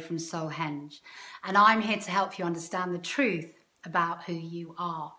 From Solhenge, and I'm here to help you understand the truth about who you are.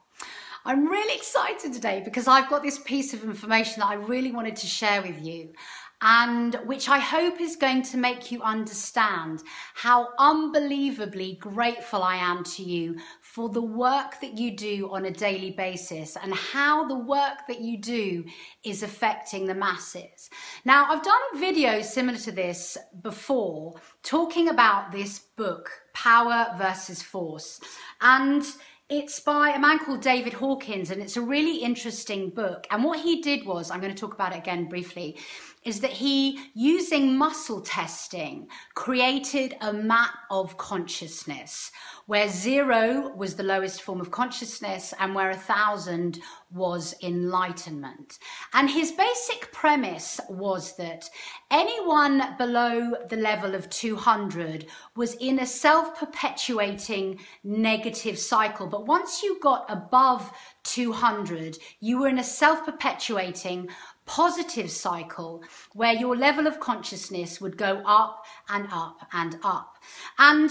I'm really excited today because I've got this piece of information that I really wanted to share with you and which I hope is going to make you understand how unbelievably grateful I am to you for the work that you do on a daily basis and how the work that you do is affecting the masses. Now, I've done a video similar to this before talking about this book, Power versus Force. And it's by a man called David Hawkins, and it's a really interesting book. And what he did was, I'm going to talk about it again briefly, is that he, using muscle testing, created a map of consciousness where zero was the lowest form of consciousness and where a thousand was enlightenment. And his basic premise was that anyone below the level of 200 was in a self perpetuating negative cycle. But once you got above 200, you were in a self perpetuating positive cycle where your level of consciousness would go up and up and up. And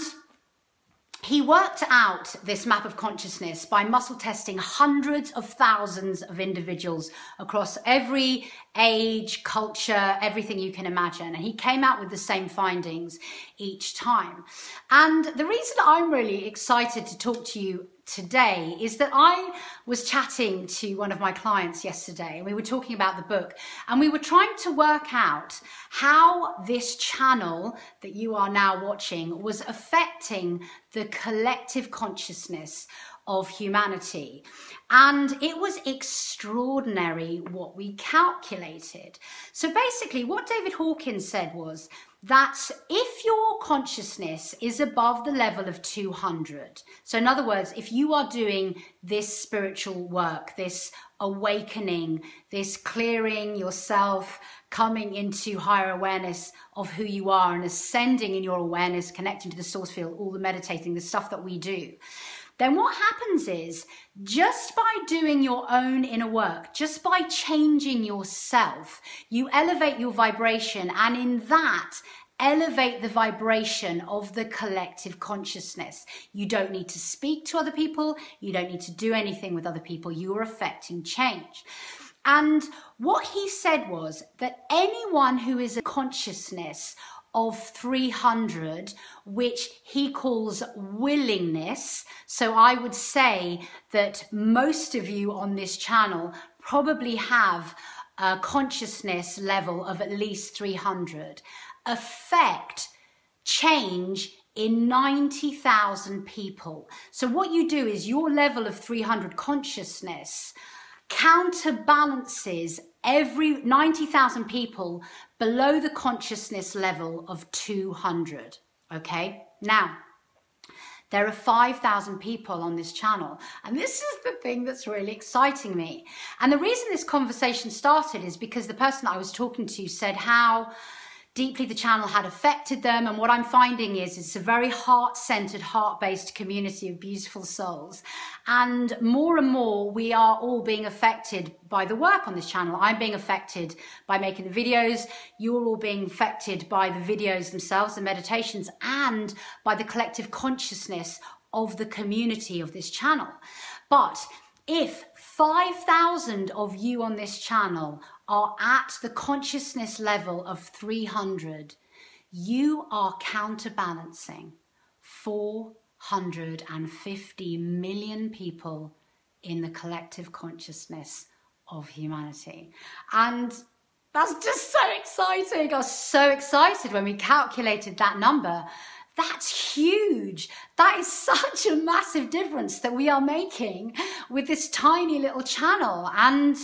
he worked out this map of consciousness by muscle testing hundreds of thousands of individuals across every age, culture, everything you can imagine. And he came out with the same findings each time. And the reason I'm really excited to talk to you today is that I was chatting to one of my clients yesterday and we were talking about the book and we were trying to work out how this channel that you are now watching was affecting the collective consciousness of humanity. And it was extraordinary what we calculated. So basically, what David Hawkins said was that if your consciousness is above the level of 200, so in other words, if you are doing this spiritual work, this awakening, this clearing yourself, coming into higher awareness of who you are and ascending in your awareness, connecting to the source field, all the meditating, the stuff that we do, then what happens is just by doing your own inner work, just by changing yourself, you elevate your vibration and in that elevate the vibration of the collective consciousness. You don't need to speak to other people. You don't need to do anything with other people. You are affecting change. And what he said was that anyone who is a consciousness of 300, which he calls willingness. So I would say that most of you on this channel probably have a consciousness level of at least 300. Affect change in 90,000 people. So what you do is your level of 300 consciousness counterbalances every 90,000 people below the consciousness level of 200. Okay, now there are 5,000 people on this channel, and this is the thing that's really exciting me. And the reason this conversation started is because the person I was talking to said how deeply the channel had affected them. And what I'm finding is it's a very heart centered, heart based community of beautiful souls. And more and more, we are all being affected by the work on this channel. I'm being affected by making the videos. You're all being affected by the videos themselves, the meditations, and by the collective consciousness of the community of this channel. But if 5,000 of you on this channel are at the consciousness level of 300, you are counterbalancing 450 million people in the collective consciousness of humanity. And that's just so exciting. I was so excited when we calculated that number. That's huge. That is such a massive difference that we are making with this tiny little channel. And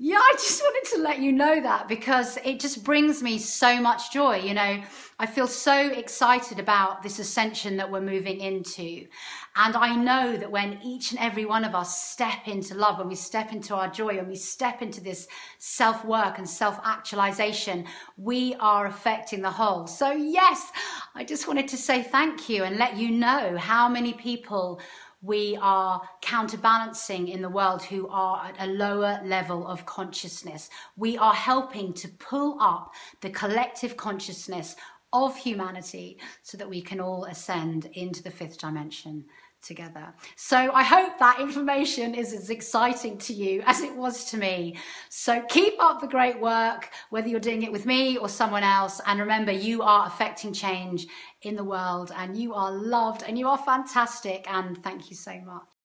yeah, I just wanted to let you know that because it just brings me so much joy. You know, I feel so excited about this ascension that we're moving into. And I know that when each and every one of us step into love, when we step into our joy, when we step into this self work and self actualization, we are affecting the whole. So, yes, I just wanted to say thank you and let you know how many people we are counterbalancing in the world who are at a lower level of consciousness. We are helping to pull up the collective consciousness of humanity so that we can all ascend into the fifth dimension together. So I hope that information is as exciting to you as it was to me. So keep up the great work, whether you're doing it with me or someone else. And remember, you are affecting change in the world and you are loved and you are fantastic. And thank you so much.